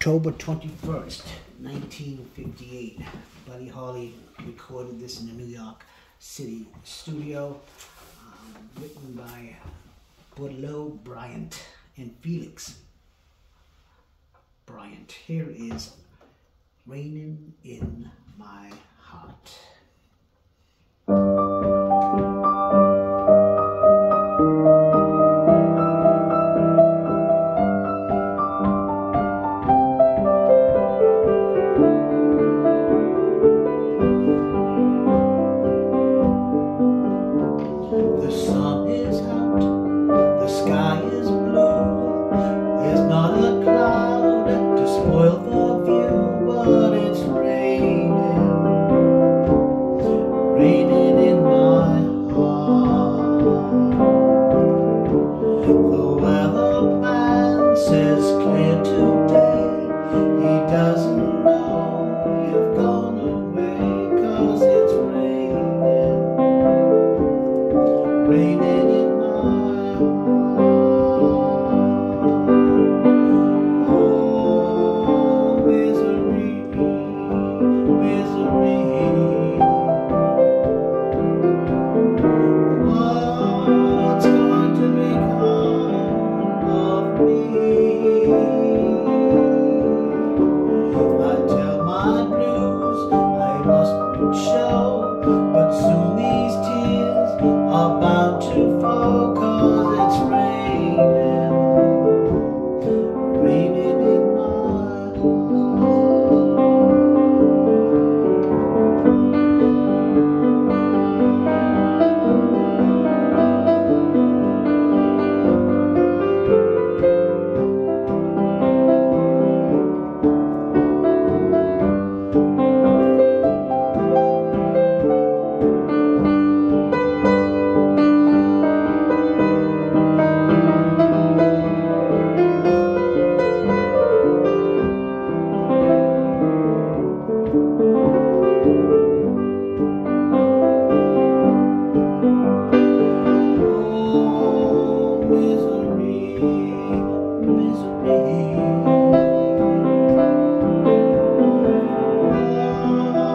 October 21st, 1958, Buddy Holly recorded this in the New York City studio, um, written by Boudleaux Bryant and Felix Bryant. Here is Raining in My Heart. raining.